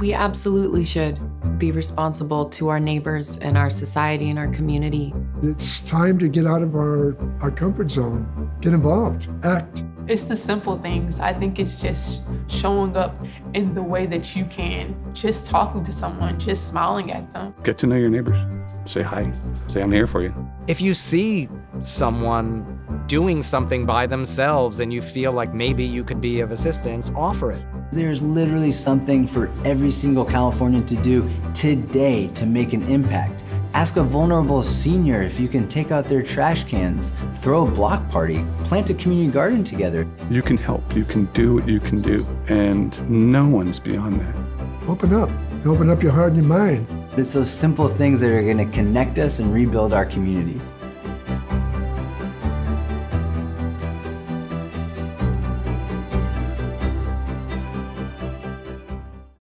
We absolutely should be responsible to our neighbors and our society and our community. It's time to get out of our, our comfort zone, get involved, act. It's the simple things. I think it's just showing up in the way that you can, just talking to someone, just smiling at them. Get to know your neighbors. Say hi. Say, I'm here for you. If you see someone doing something by themselves and you feel like maybe you could be of assistance, offer it. There's literally something for every single Californian to do today to make an impact. Ask a vulnerable senior if you can take out their trash cans, throw a block party, plant a community garden together. You can help. You can do what you can do. And no one's beyond that. Open up. Open up your heart and your mind. It's those simple things that are going to connect us and rebuild our communities.